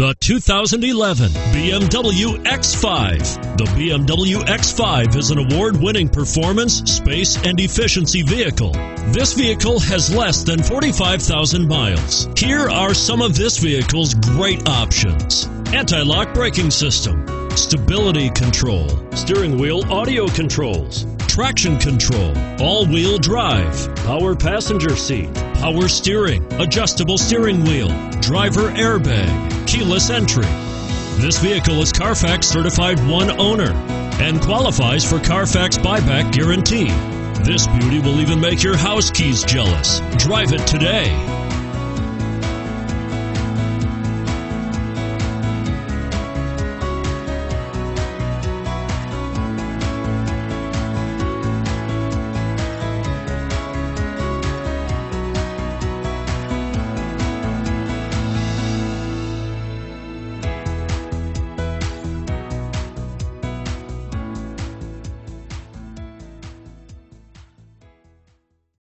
The 2011 BMW X5. The BMW X5 is an award winning performance, space, and efficiency vehicle. This vehicle has less than 45,000 miles. Here are some of this vehicle's great options anti lock braking system, stability control, steering wheel audio controls, traction control, all wheel drive, power passenger seat, power steering, adjustable steering wheel, driver airbag, keyless entry. This vehicle is Carfax certified one owner and qualifies for Carfax buyback guarantee. This beauty will even make your house keys jealous. Drive it today.